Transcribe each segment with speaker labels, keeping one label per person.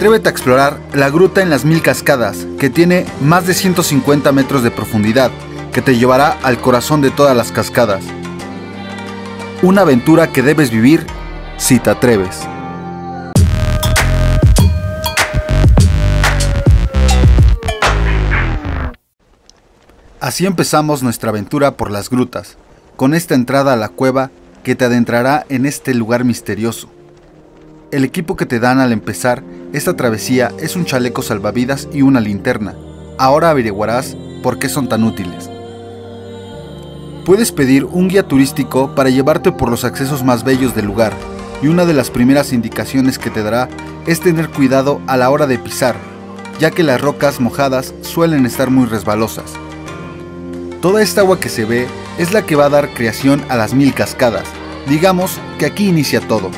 Speaker 1: Atrévete a explorar la gruta en las Mil Cascadas, que tiene más de 150 metros de profundidad, que te llevará al corazón de todas las cascadas. Una aventura que debes vivir si te atreves. Así empezamos nuestra aventura por las grutas, con esta entrada a la cueva que te adentrará en este lugar misterioso. El equipo que te dan al empezar esta travesía es un chaleco salvavidas y una linterna. Ahora averiguarás por qué son tan útiles. Puedes pedir un guía turístico para llevarte por los accesos más bellos del lugar, y una de las primeras indicaciones que te dará es tener cuidado a la hora de pisar, ya que las rocas mojadas suelen estar muy resbalosas. Toda esta agua que se ve es la que va a dar creación a las mil cascadas. Digamos que aquí inicia todo.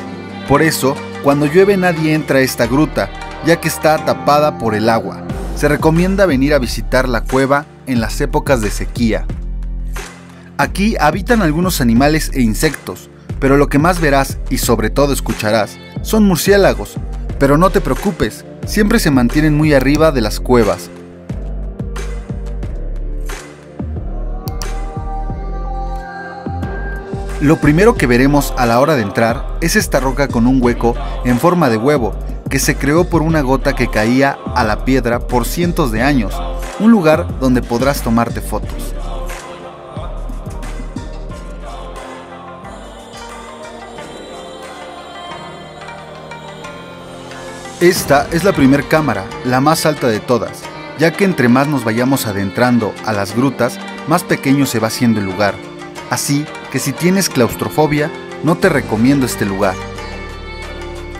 Speaker 1: Por eso, cuando llueve nadie entra a esta gruta, ya que está tapada por el agua. Se recomienda venir a visitar la cueva en las épocas de sequía. Aquí habitan algunos animales e insectos, pero lo que más verás y sobre todo escucharás son murciélagos. Pero no te preocupes, siempre se mantienen muy arriba de las cuevas, Lo primero que veremos a la hora de entrar es esta roca con un hueco en forma de huevo que se creó por una gota que caía a la piedra por cientos de años, un lugar donde podrás tomarte fotos. Esta es la primera cámara, la más alta de todas, ya que entre más nos vayamos adentrando a las grutas, más pequeño se va haciendo el lugar. Así que si tienes claustrofobia, no te recomiendo este lugar.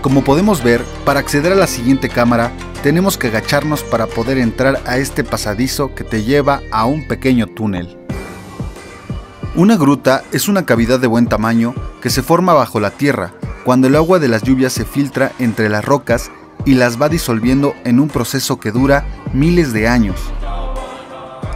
Speaker 1: Como podemos ver, para acceder a la siguiente cámara, tenemos que agacharnos para poder entrar a este pasadizo que te lleva a un pequeño túnel. Una gruta es una cavidad de buen tamaño que se forma bajo la tierra, cuando el agua de las lluvias se filtra entre las rocas y las va disolviendo en un proceso que dura miles de años.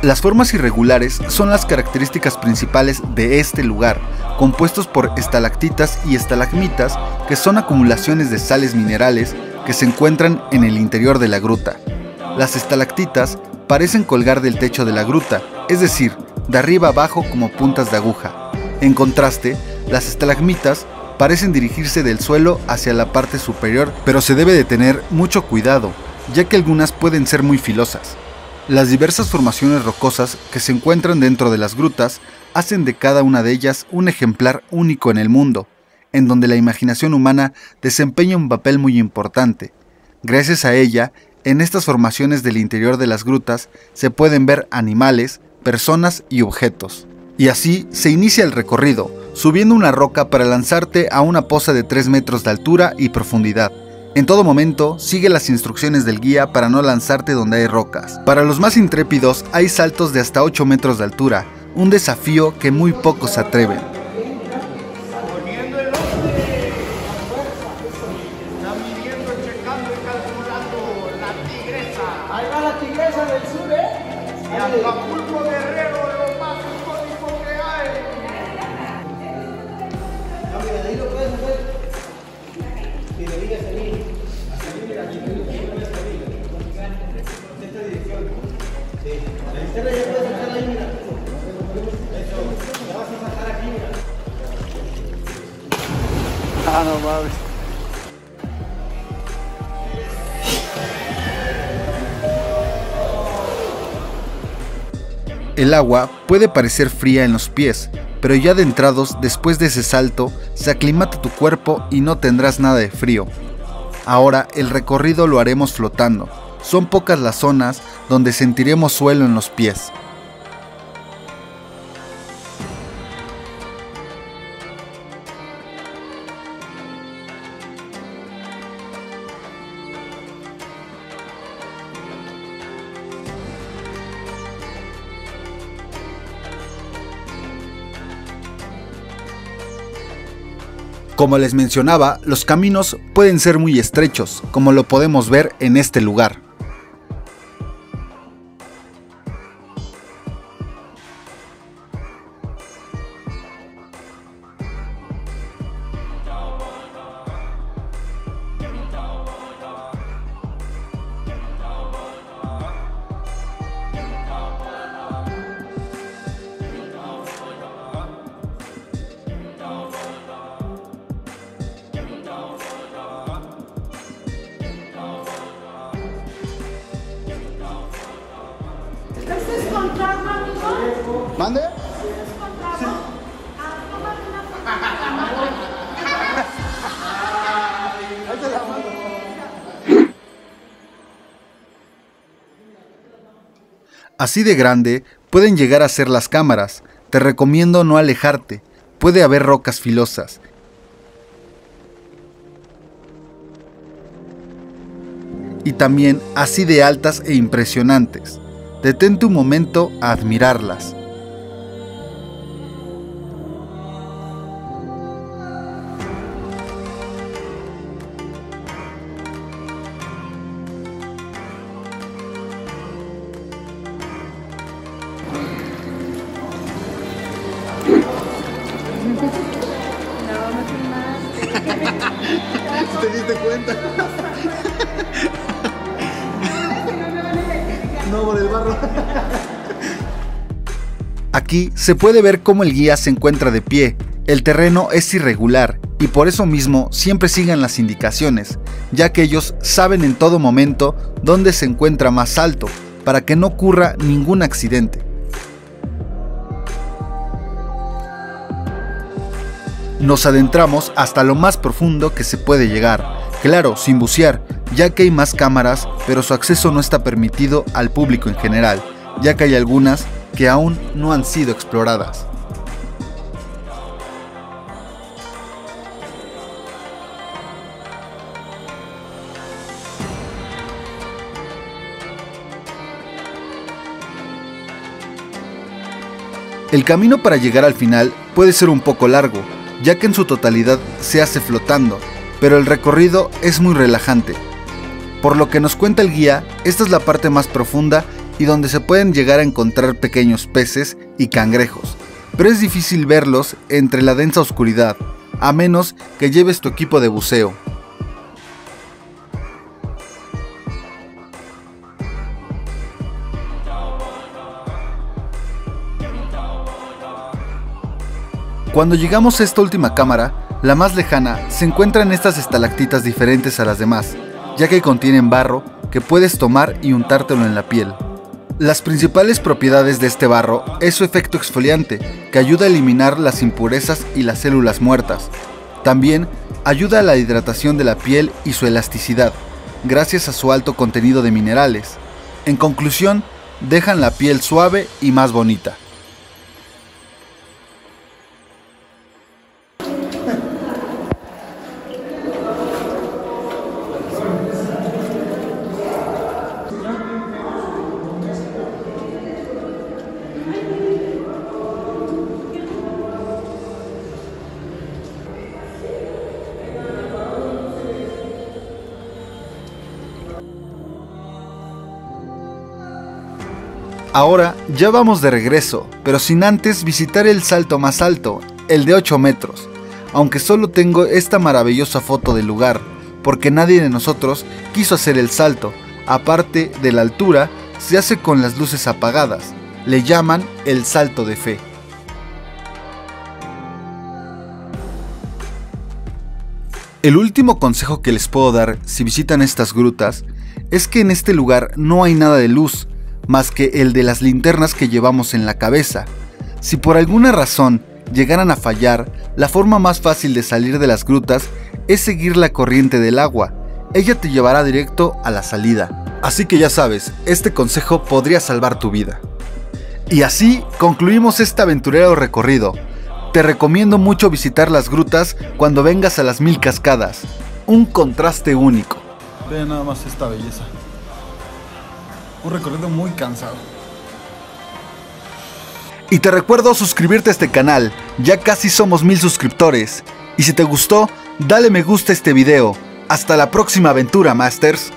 Speaker 1: Las formas irregulares son las características principales de este lugar, compuestos por estalactitas y estalagmitas, que son acumulaciones de sales minerales que se encuentran en el interior de la gruta. Las estalactitas parecen colgar del techo de la gruta, es decir, de arriba abajo como puntas de aguja. En contraste, las estalagmitas parecen dirigirse del suelo hacia la parte superior, pero se debe de tener mucho cuidado, ya que algunas pueden ser muy filosas. Las diversas formaciones rocosas que se encuentran dentro de las grutas hacen de cada una de ellas un ejemplar único en el mundo, en donde la imaginación humana desempeña un papel muy importante. Gracias a ella, en estas formaciones del interior de las grutas se pueden ver animales, personas y objetos. Y así se inicia el recorrido, subiendo una roca para lanzarte a una poza de 3 metros de altura y profundidad. En todo momento, sigue las instrucciones del guía para no lanzarte donde hay rocas. Para los más intrépidos, hay saltos de hasta 8 metros de altura, un desafío que muy pocos atreven.
Speaker 2: Ah, no mames.
Speaker 1: El agua puede parecer fría en los pies, pero ya adentrados después de ese salto, se aclimata tu cuerpo y no tendrás nada de frío. Ahora el recorrido lo haremos flotando. Son pocas las zonas donde sentiremos suelo en los pies. Como les mencionaba, los caminos pueden ser muy estrechos, como lo podemos ver en este lugar.
Speaker 3: ¿Ese es contrato, amigo?
Speaker 2: ¿Mande?
Speaker 3: ¿Ese es contrato? Ah, tómate una foto.
Speaker 1: Así de grande pueden llegar a ser las cámaras. Te recomiendo no alejarte. Puede haber rocas filosas. Y también así de altas e impresionantes. Detente un momento a admirarlas.
Speaker 2: ¿Te diste cuenta? No, por el barro.
Speaker 1: Aquí se puede ver cómo el guía se encuentra de pie. El terreno es irregular y por eso mismo siempre sigan las indicaciones, ya que ellos saben en todo momento dónde se encuentra más alto, para que no ocurra ningún accidente. Nos adentramos hasta lo más profundo que se puede llegar, claro, sin bucear, ya que hay más cámaras, pero su acceso no está permitido al público en general, ya que hay algunas que aún no han sido exploradas. El camino para llegar al final puede ser un poco largo, ya que en su totalidad se hace flotando, pero el recorrido es muy relajante. Por lo que nos cuenta el guía, esta es la parte más profunda y donde se pueden llegar a encontrar pequeños peces y cangrejos, pero es difícil verlos entre la densa oscuridad, a menos que lleves tu equipo de buceo. Cuando llegamos a esta última cámara, la más lejana, se encuentran estas estalactitas diferentes a las demás, ya que contienen barro que puedes tomar y untártelo en la piel. Las principales propiedades de este barro es su efecto exfoliante, que ayuda a eliminar las impurezas y las células muertas. También ayuda a la hidratación de la piel y su elasticidad, gracias a su alto contenido de minerales. En conclusión, dejan la piel suave y más bonita. Ahora ya vamos de regreso, pero sin antes visitar el salto más alto, el de 8 metros, aunque solo tengo esta maravillosa foto del lugar, porque nadie de nosotros quiso hacer el salto, aparte de la altura, se hace con las luces apagadas, le llaman el salto de fe. El último consejo que les puedo dar si visitan estas grutas es que en este lugar no hay nada de luz, más que el de las linternas que llevamos en la cabeza. Si por alguna razón llegaran a fallar, la forma más fácil de salir de las grutas es seguir la corriente del agua. Ella te llevará directo a la salida. Así que ya sabes, este consejo podría salvar tu vida. Y así concluimos este aventurero recorrido. Te recomiendo mucho visitar las grutas cuando vengas a las mil cascadas. Un contraste único.
Speaker 2: Ve nada más esta belleza. Un recorrido muy cansado.
Speaker 1: Y te recuerdo suscribirte a este canal, ya casi somos mil suscriptores. Y si te gustó, dale me gusta a este video. Hasta la próxima aventura, Masters.